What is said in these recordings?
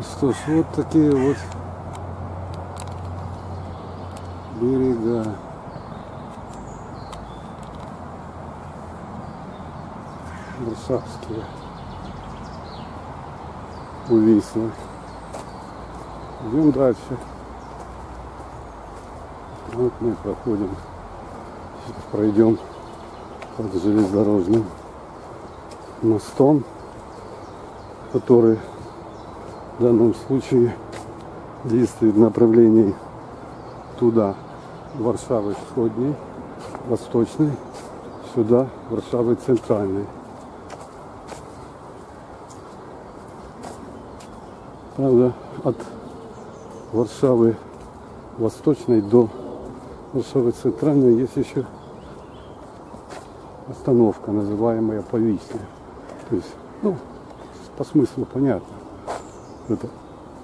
Что ж, вот такие вот берега. Варшавские. Увисло. Идем дальше. Вот мы проходим. Сейчас пройдем под железнодорожным мостом, который в данном случае действует в направлении туда, Варшавы Сходней, Восточной, сюда, Варшавы Центральной. Правда, от Варшавы Восточной до Варшавы Центральной есть еще остановка, называемая Повисня. То есть, ну, по смыслу понятно. Это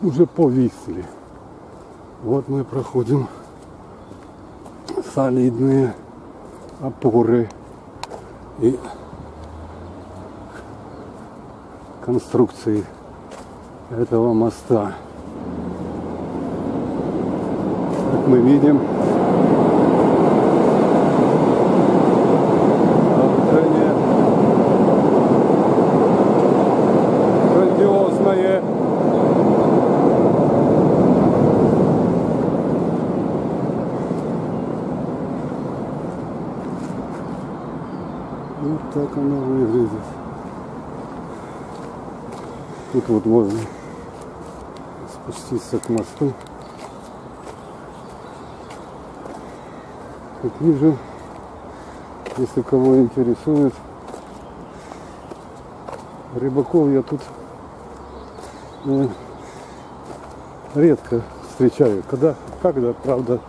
уже повисли. Вот мы проходим солидные опоры и конструкции этого моста. Как мы видим, Вот так оно выглядит. Тут вот можно спуститься к мосту. Как вижу, если кого интересует, рыбаков я тут э, редко встречаю. Когда, когда, правда,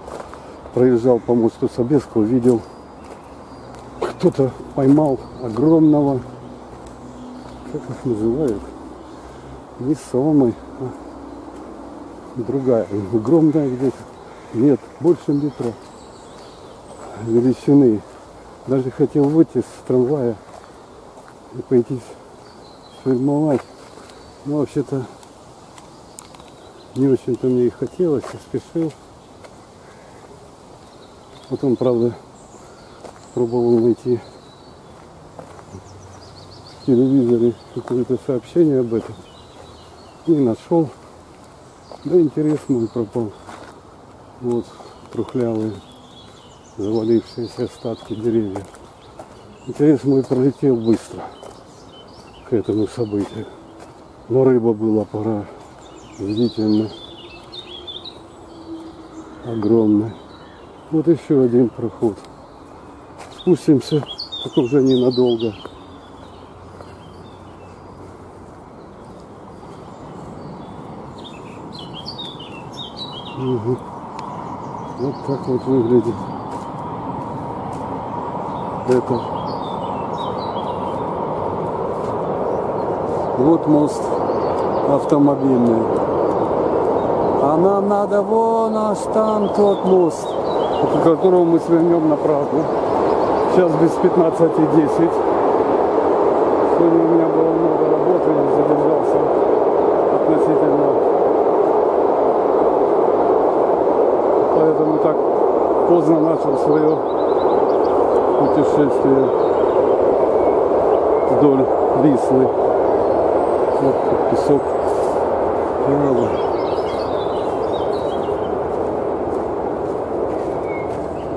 проезжал по мосту Собеского, видел, кто-то поймал огромного, как их называют, не somы, а другая, огромная где-то, нет, больше метра величины. Даже хотел выйти с трамвая и пойти сфильмовать. Но вообще-то не очень-то мне и хотелось, и спешил. Потом, правда, пробовал найти телевизоре какое-то сообщение об этом. Не нашел. Да интерес мой пропал. Вот трухлявые, завалившиеся остатки деревьев. Интерес мой пролетел быстро к этому событию. Но рыба была пора удивительно огромная. Вот еще один проход. Спустимся, только уже ненадолго. Угу. Вот так вот выглядит это. Вот мост автомобильный. А нам надо вон аж там тот мост, по которому мы свернем направо. Сейчас без 15.10. Сегодня у меня было много работы, я задержался относительно. Поэтому так поздно начал свое путешествие вдоль Вислы. Вот тут песок. Право.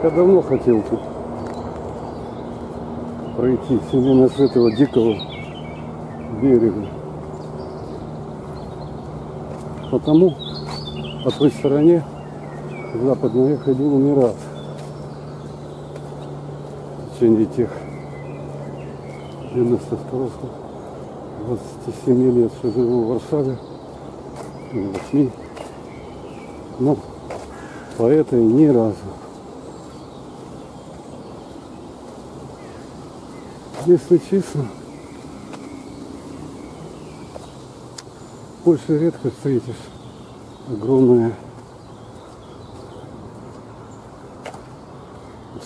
Я давно хотел тут пройти именно с этого дикого берега. Потому по той стороне западной я ходил раз в течение тех 92 27 лет, что живу в Варшаве, или 8. Но по этой ни разу. Если честно, больше редко встретишь огромные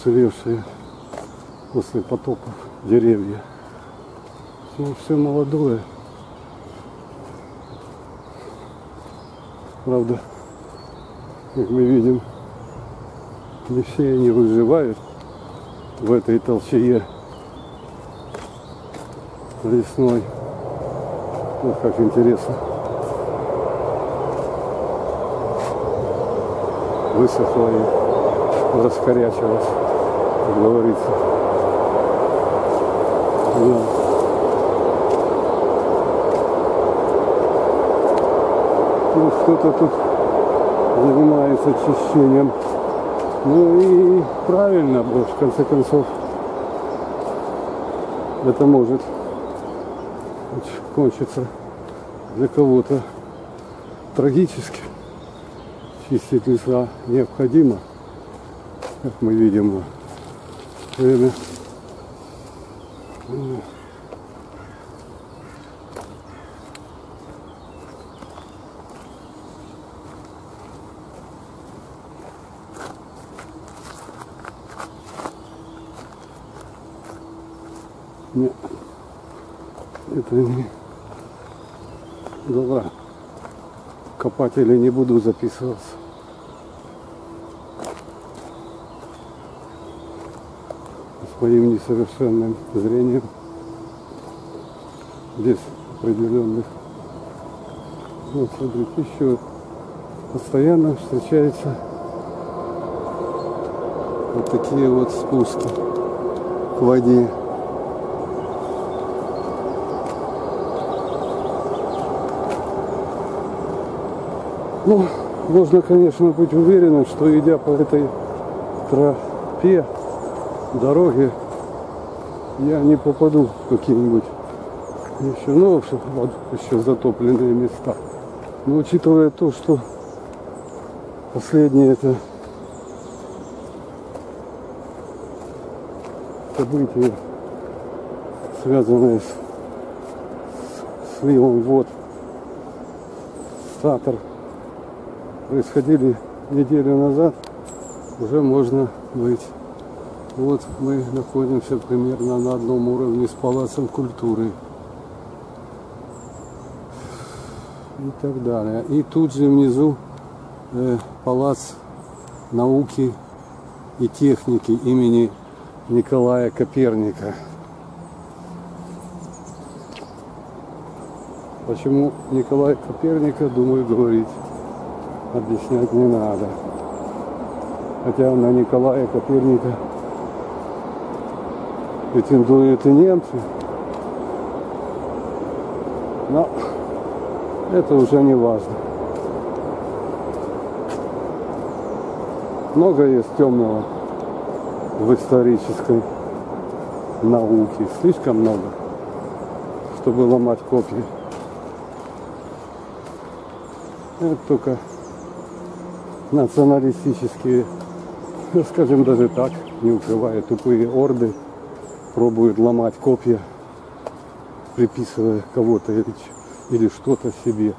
уцелевшие после потопов деревья. Все, все молодое. Правда, как мы видим, не все они выживают в этой толчее лесной. Вот как интересно. Высохла и раскорячилась, как говорится. Да. Ну, кто-то тут занимается очищением. Ну и правильно, потому в конце концов это может кончиться для кого-то трагически. Чистить леса необходимо, как мы видим. Время. Нет, это не дала. Копатели не буду записываться. С моим несовершенным зрением без определенных. Вот смотрите, еще постоянно встречаются вот такие вот спуски к воде. Ну, можно, конечно, быть уверенным, что идя по этой тропе, дороге, я не попаду в какие-нибудь еще, ну, еще затопленные места. Но учитывая то, что последнее это событие, связанное с сливом вод, Сатор, происходили неделю назад, уже можно быть. Вот мы находимся примерно на одном уровне с Палацем культуры. И так далее. И тут же внизу э, Палац науки и техники имени Николая Коперника. Почему Николай Коперника, думаю, говорить объяснять не надо. Хотя на Николая Коперника претендуют и немцы. Но это уже не важно. Много есть темного в исторической науке. Слишком много, чтобы ломать копии. Это только националистические, скажем даже так, не укрывая тупые орды, пробуют ломать копья, приписывая кого-то или, или что-то себе.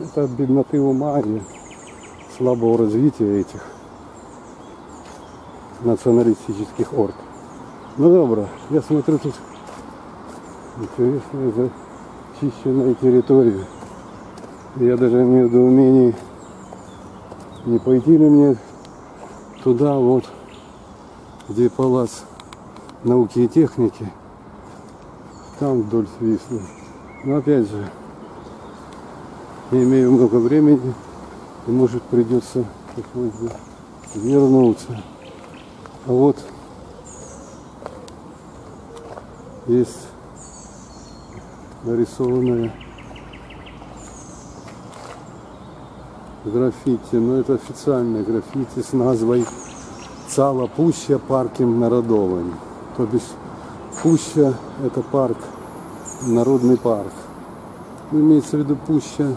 Это от бедноты ума и слабого развития этих националистических орд. Ну добро, я смотрю тут интересная зачищенная территория. Я даже в недоумении не пойти ли мне туда вот, где палац науки и техники, там вдоль Вислы. Но опять же, не имею много времени, и может придется вернуться. А вот есть нарисованная граффити, но это официальное граффити с назвой Цала Пуща парком народовым. То бишь Пуща это парк, народный парк. Ну, имеется в виду Пуща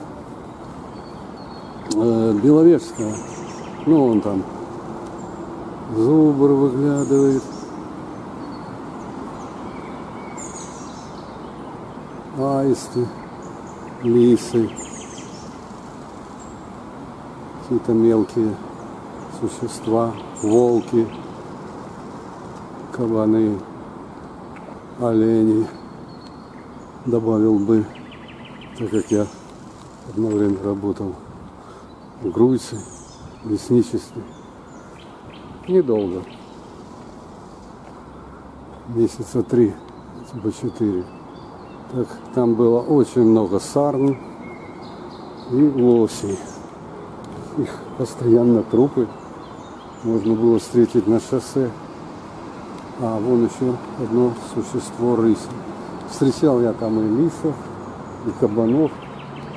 э, Беловежская. Ну, он там зубр выглядывает. Аисты, лисы какие-то мелкие существа, волки, кабаны, олени. Добавил бы, так как я Одно время работал в Груйце, в лесничестве. Недолго. Месяца три, типа четыре. Так, там было очень много сарн и лосей. Их постоянно трупы можно было встретить на шоссе. А вон еще одно существо рысь. Встречал я там и лисов, и кабанов.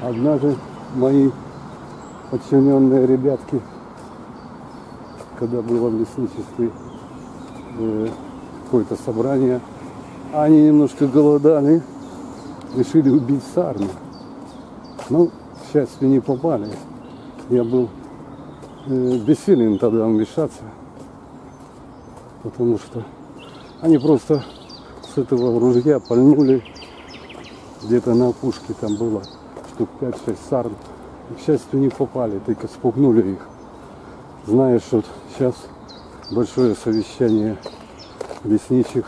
Однажды мои подчиненные ребятки, когда было в лесничестве э, какое-то собрание, они немножко голодали, решили убить сарну. Ну, к счастью, не попали. Я был э, бессилен тогда вмешаться, потому что они просто с этого ружья пальнули где-то на опушке там было штук 5-6 сарн. И, к счастью, не попали, только спугнули их. Знаешь, что сейчас большое совещание лесничих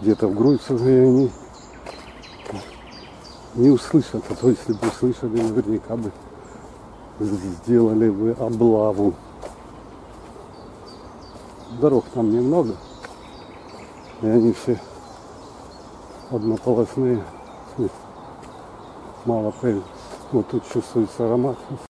где-то в Груйцеве, они не услышат, а то если бы услышали, наверняка бы сделали бы облаву. Дорог там немного, и они все однополосные, мало пыль. Вот тут чувствуется аромат